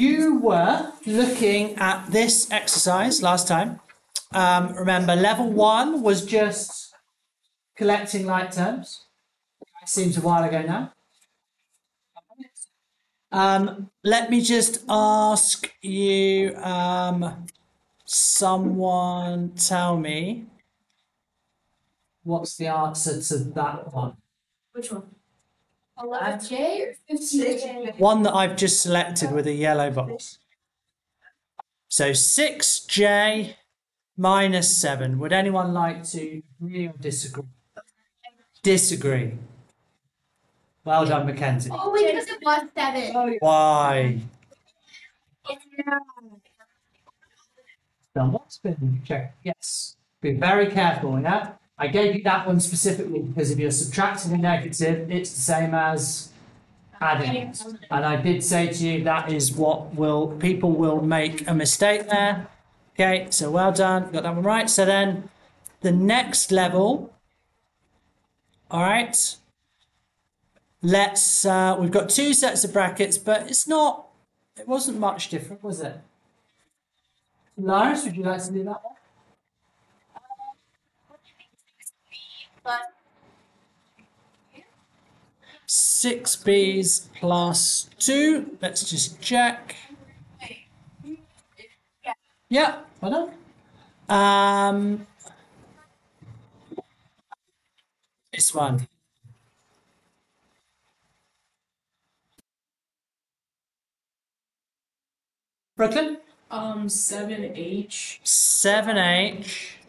You were looking at this exercise last time. Um, remember, level one was just collecting like terms. It Seems a while ago now. Um, let me just ask you, um, someone tell me what's the answer to that one? Which one? 11J or 15J? One that I've just selected with a yellow box. So 6j minus 7. Would anyone like to agree or disagree? Disagree. Well done, Mackenzie. Oh, wait, because it was 7. Why? Done what's been checked? Yes. Be very careful, yeah? I gave you that one specifically because if you're subtracting a negative, it's the same as adding. And I did say to you that is what will people will make a mistake there. Okay, so well done, got that one right. So then the next level, all right. Let's uh, we've got two sets of brackets, but it's not it wasn't much different, was it? Lars, would you like to do that one? Six Bs plus two. Let's just check. Yeah, well done. Um, this one. Brooklyn? Um, 7H. 7H.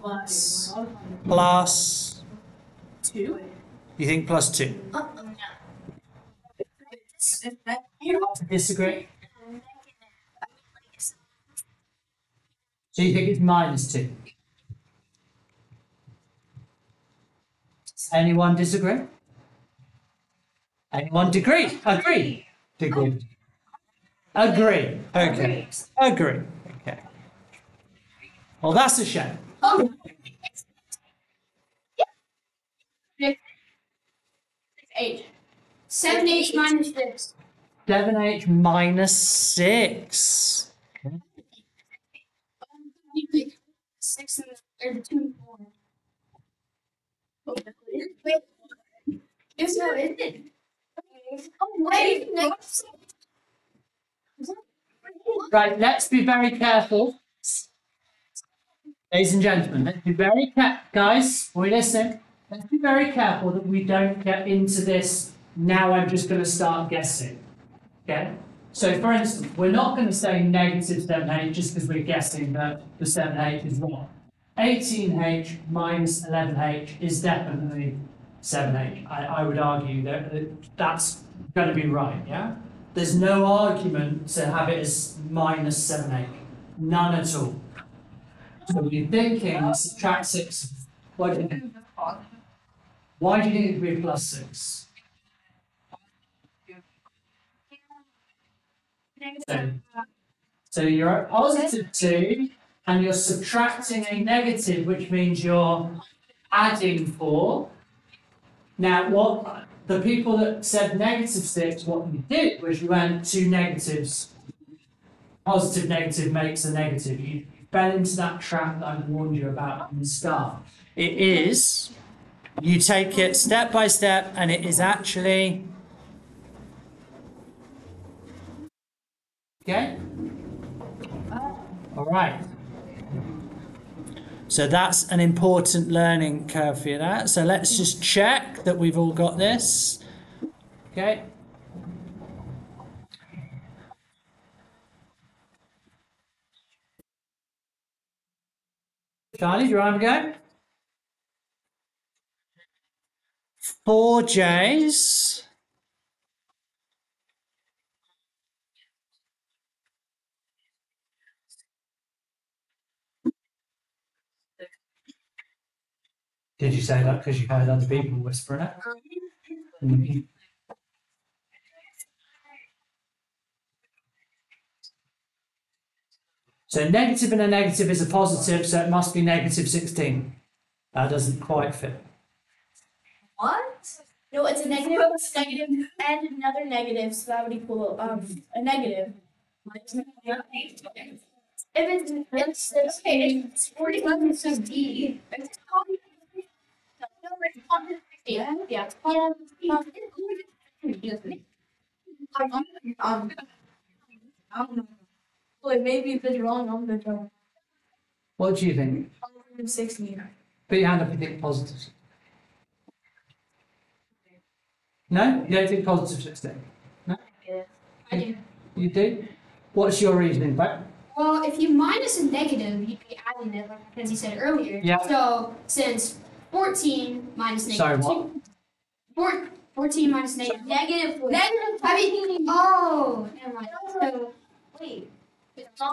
Plus plus. two. You think plus two? Uh, Disagree. So you think it's minus two? Anyone disagree? Anyone degree? Agree? Degree. Agree. Okay. Agree. Okay. Well, that's a shame. H. Seven H minus six. Seven H minus six. Six and two and four. Wait. Is no, it? Oh wait. Right, let's be very careful. Ladies and gentlemen, let's be very careful. Guys, we listen. Let's be very careful that we don't get into this. Now I'm just going to start guessing. Okay? So, for instance, we're not going to say negative 7h just because we're guessing that the 7h is wrong. 18h minus 11h is definitely 7h. I, I would argue that that that's going to be right, yeah? There's no argument to have it as minus 7h. None at all. So we're thinking subtract 6. Why do you think? Why do you think it would be plus 6? So, so you're at positive 2 and you're subtracting a negative, which means you're adding 4. Now, what the people that said negative 6, what you did was you went two negatives. Positive, negative makes a negative. You fell into that trap that I warned you about from the start. It is, you take it step by step, and it is actually. Okay? Oh. All right. So that's an important learning curve for you. That. So let's just check that we've all got this. Okay. Charlie, do you want to go? Four J's. Did you say that because you heard other people whispering it? Um, So negative and a negative is a positive, so it must be negative 16. That doesn't quite fit. What? No, it's a negative, it's negative, and another negative, so that would equal um a negative. If it's it's it's okay, it's forty-one, it's just D. It's sixty, yeah, yeah. Um, um, well, maybe if it's wrong, I'm gonna. What do you think? Positive sixty. Put your hand up if you think positive. No? You don't think positive 16? no, I do. You do? What's your reasoning, Beck? Well, if you minus a negative, you'd be adding it, like Mackenzie said earlier. Yeah. So since 14 minus negative Sorry, what? two- four, 14 minus negative. Negative four. Negative. I mean, oh, never mind. So Wait.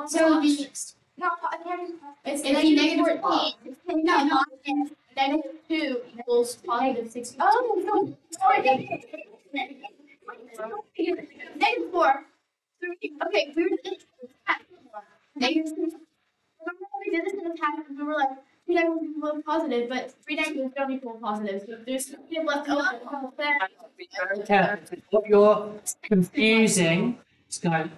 So the- No, again, it's negative negative fourteen. no, no. Negative two equals positive sixty. Oh, no, sorry. Negative four. Three- Okay, we were in negative. Remember when we did this in the past, we were like, two negatives equal positive, but three negatives don't equal positive, so there's something left over. Very careful. What you're confusing is going.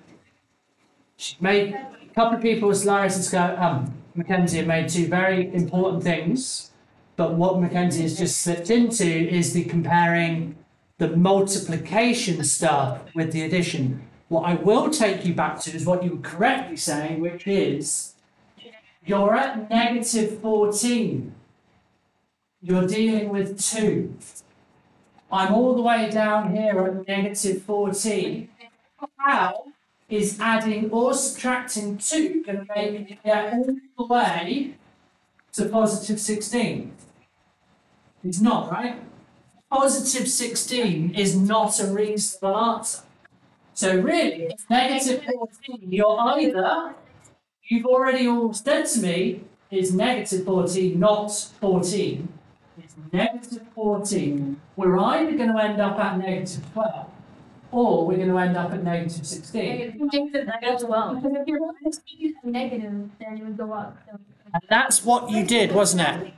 She made a couple of people, as Laris has go, um, Mackenzie made two very important things, but what Mackenzie has just slipped into is the comparing the multiplication stuff with the addition. What I will take you back to is what you were correctly saying, which is you're at negative 14. You're dealing with 2. I'm all the way down here at negative 14. How is adding or subtracting 2 going to make me get all the way to positive 16? It's not, right? Positive 16 is not a reasonable answer. So really, it's negative 14. You're either, you've already all said to me, it's negative 14, not 14. It's negative 14. We're either going to end up at negative 12 or we're going to end up at negative 16. Negative well. Because if you're minus a negative, then it would go up. So And that's what you did, wasn't it?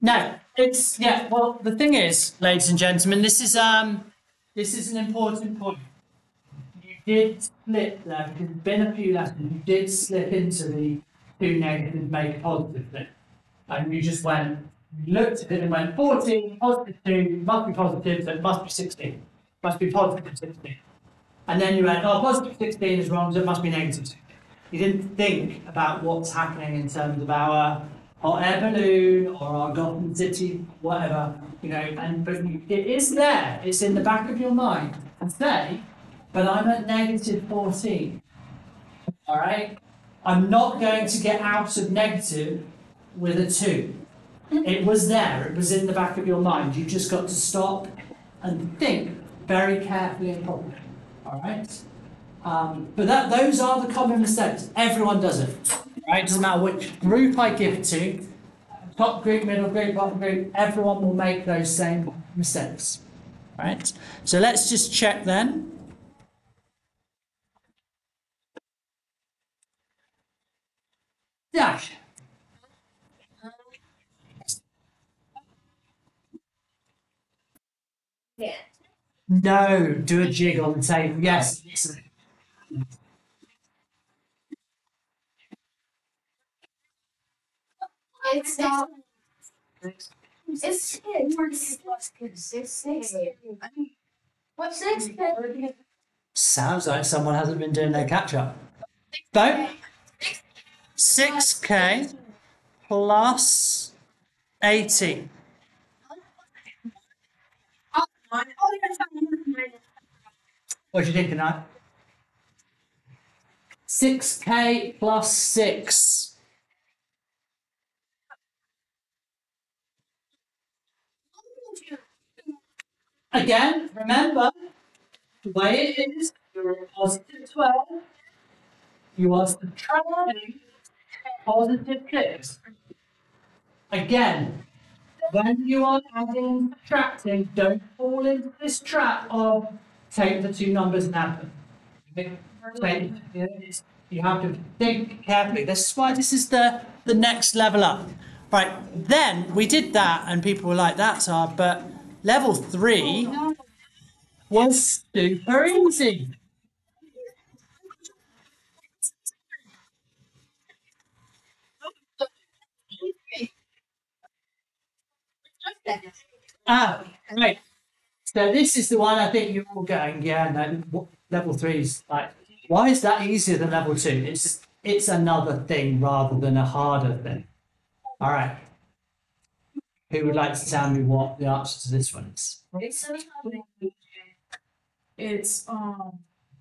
No, it's yeah. Well, the thing is, ladies and gentlemen, this is um, this is an important point. You did slip there because there's been a few lessons. You did slip into the two negatives make a positive thing, and you just went, you looked at it and went 14 positive two must be positive, so it must be 16, must be positive 16. And then you went, oh, positive 16 is wrong, so it must be negative 16. You didn't think about what's happening in terms of our hot air balloon or our Gotham City, whatever, you know, and but it is there, it's in the back of your mind to say, but I'm at negative 14. All right? I'm not going to get out of negative with a 2. It was there, it was in the back of your mind. You just got to stop and think very carefully and properly. All right? Um, but that those are the common mistakes. Everyone does it. Right? Doesn't matter which group I give it to, top group, middle group, bottom group, everyone will make those same mistakes. Right? So let's just check then. Dash. No, do a jig on the table. Yes. It's not. It's six. Six. Six. What's six? Sounds like someone hasn't been doing their catch up. Don't. 6k plus 80. What do you think tonight? 6k plus 6. Again, remember, the way it is, you're a positive 12. You are subtracting positive 6. Again, when you are adding and subtracting, don't fall into this trap of take the two numbers and add them. You you have to think carefully. This is why this is the, the next level up. Right, then we did that, and people were like, that's hard, but level three was super easy. Ah, right. So this is the one I think you're all going, yeah, no, level three is like, why is that easier than level two? It's it's another thing rather than a harder thing. All right. Who would like to tell me what the answer to this one is? It's um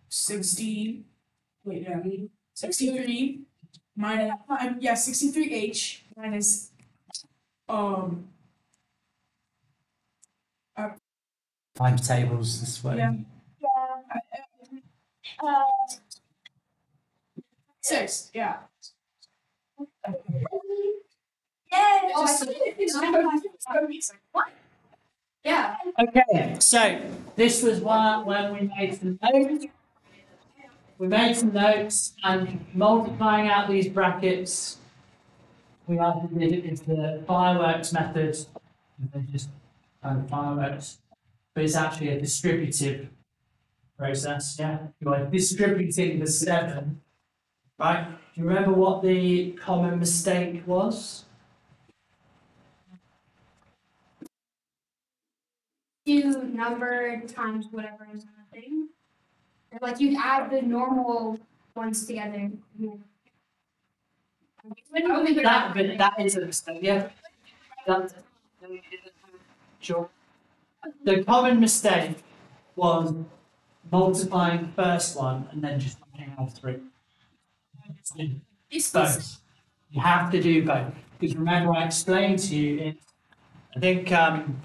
sixty. Wait, yeah, sixty-three minus um, yeah sixty-three H minus um Timetables this way. Yeah. uh, six. Yeah. Yeah. Okay, so this was one when we made some notes. We made some notes and multiplying out these brackets, we did it with the fireworks method, they just uh, fireworks, but it's actually a distributive process. Yeah, you are distributing the seven, right? Do you remember what the common mistake was? Do number times whatever is on the thing. Like you'd add the normal ones together. That, that is a mistake, yeah. That- Sure. The common mistake was multiplying the first one and then just knocking out three. Both. You have to do both. Because remember I explained to you I think, um,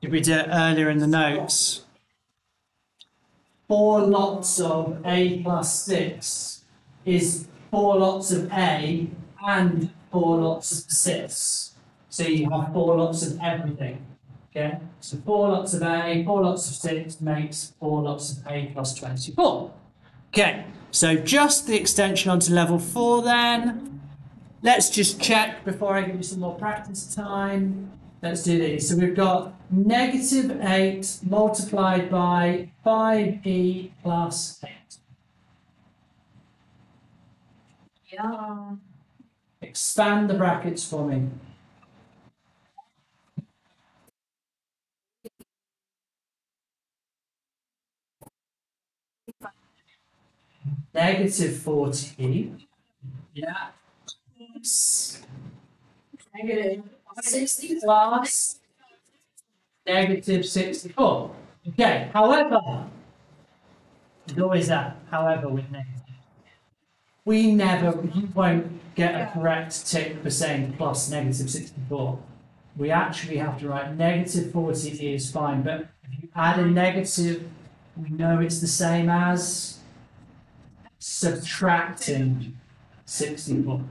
did we do it earlier in the notes? Four lots of A plus six is four lots of A and four lots of six. So you have four lots of everything. Okay? So four lots of A, four lots of six makes four lots of A plus 24. Okay, so just the extension onto level four then. Let's just check before I give you some more practice time. Let's do these. So we've got negative 8 multiplied by 5e plus 8. Um, Expand the brackets for me. Negative 40. Yeah. negative Sixty plus negative sixty-four. Okay, however, there's always that, however, with negative. We never, you won't get a correct tick for saying plus negative sixty-four. We actually have to write negative forty is fine, but if you add a negative, we know it's the same as subtracting sixty-four.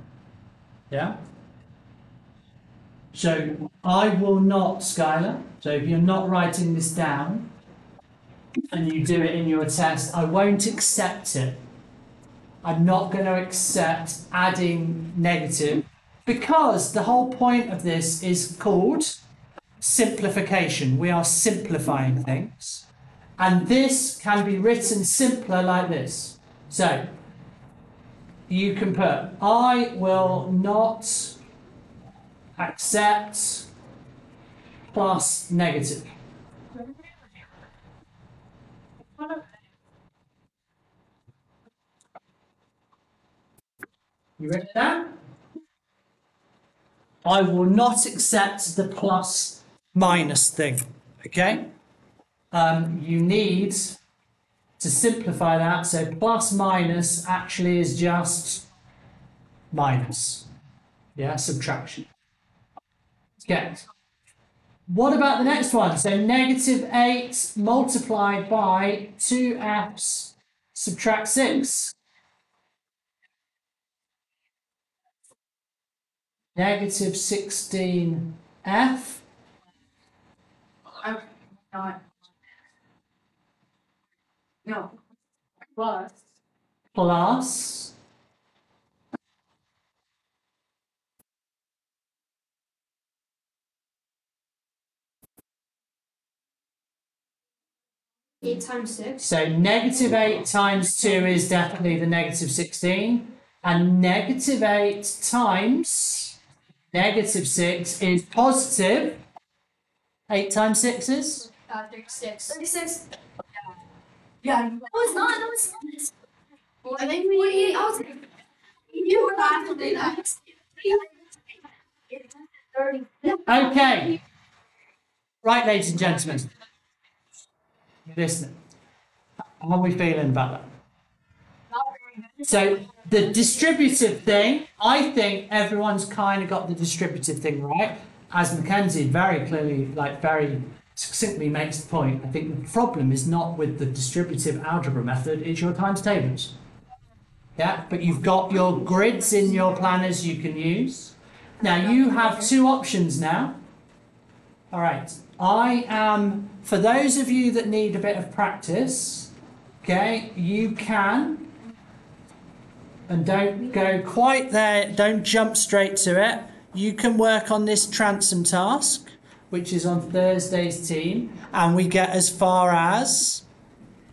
Yeah? So I will not, Skylar. So if you're not writing this down and you do it in your test, I won't accept it. I'm not going to accept adding negative because the whole point of this is called simplification. We are simplifying things. And this can be written simpler like this. So you can put, I will not accept plus negative. You ready now? I will not accept the plus minus thing. Okay? Um, you need to simplify that. So plus minus actually is just minus. Yeah, subtraction. Okay. What about the next one? So negative 8 multiplied by 2f's subtract 6. Negative 16f Not. No. Plus. Plus. Eight times six. So negative eight times two is definitely the negative 16. And negative eight times negative six is positive. Eight times six is? Uh, 36. 36. Yeah. No, it's not. No, it's not. I think we Forty-eight. I was you were not to do that. Okay. Right, ladies and gentlemen. You're. How are we feeling about that? So, the distributive thing, I think everyone's kind of got the distributive thing right. As Mackenzie very clearly, like very succinctly makes the point, I think the problem is not with the distributive algebra method, it's your times tables. Yeah, but you've got your grids in your planners you can use. Now you have two options now. All right. I am, for those of you that need a bit of practice, okay, you can, and don't go quite there, don't jump straight to it. You can work on this Transum task, which is on Thursday's team, and we get as far as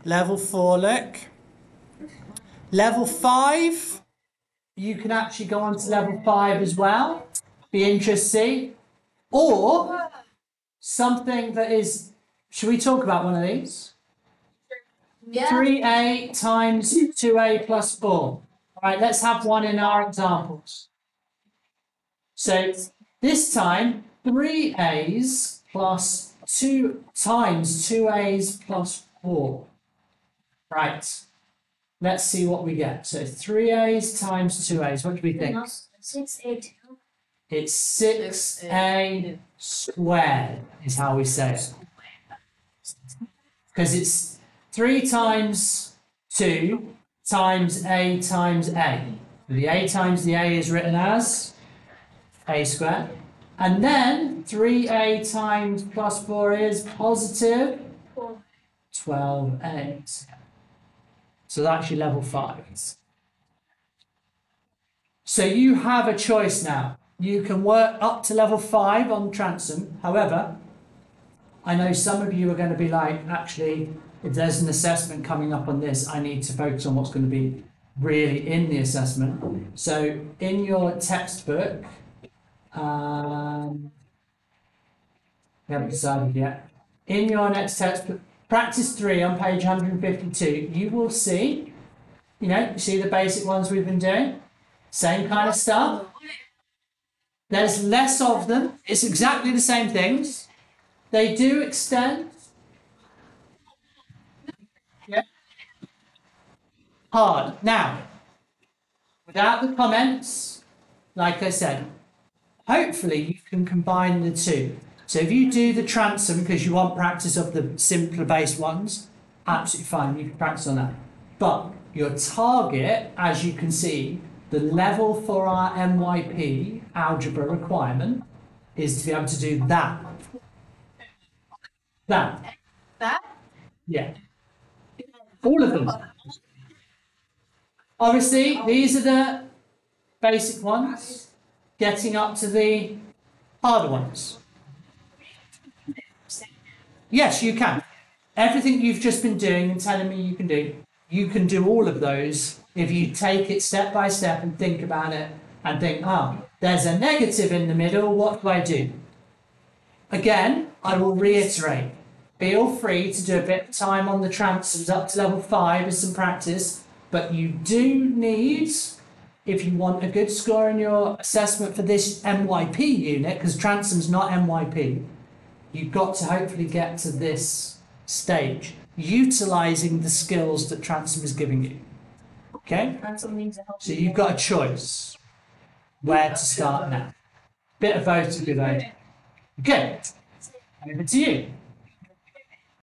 level four, look. Level five, you can actually go on to level five as well. Be interesting. Or something that is, should we talk about one of these? Yeah. 3a times 2a plus 4. All right, let's have one in our examples. So this time, 3a's plus 2 times 2a's plus 4. Right. Let's see what we get. So 3a's times 2a's. What do we think? Six, eight. It's 6a squared, is how we say it. Because it's 3 times 2 times a times a. The a times the a is written as a squared. And then 3a times plus 4 is positive 12a. So that's your level 5. So you have a choice now. You can work up to level 5 on Transum. However, I know some of you are going to be like, actually, if there's an assessment coming up on this, I need to focus on what's going to be really in the assessment. So in your textbook, um, we haven't decided yet. In your next textbook, practice three on page 152, you will see, you know, you see the basic ones we've been doing? Same kind of stuff. There's less of them. It's exactly the same things. They do extend. Yeah. Hard. Now, without the comments, like I said, hopefully you can combine the two. So if you do the Transum because you want practice of the simpler based ones, absolutely fine, you can practice on that. But your target, as you can see, the level for our MYP algebra requirement is to be able to do that. That. That? Yeah. All of them. Obviously, these are the basic ones, getting up to the harder ones. Yes, you can. Everything you've just been doing and telling me you can do, you can do all of those if you take it step by step and think about it and think, oh, there's a negative in the middle, what do I do? Again, I will reiterate, feel free to do a bit of time on the Transums up to level five with some practice, but you do need, if you want a good score in your assessment for this MYP unit, because Transum's not MYP, you've got to hopefully get to this stage, utilizing the skills that Transum is giving you. Okay? Transum needs to help. So you've got a choice where to start now. Bit of be good idea. Okay, over to you.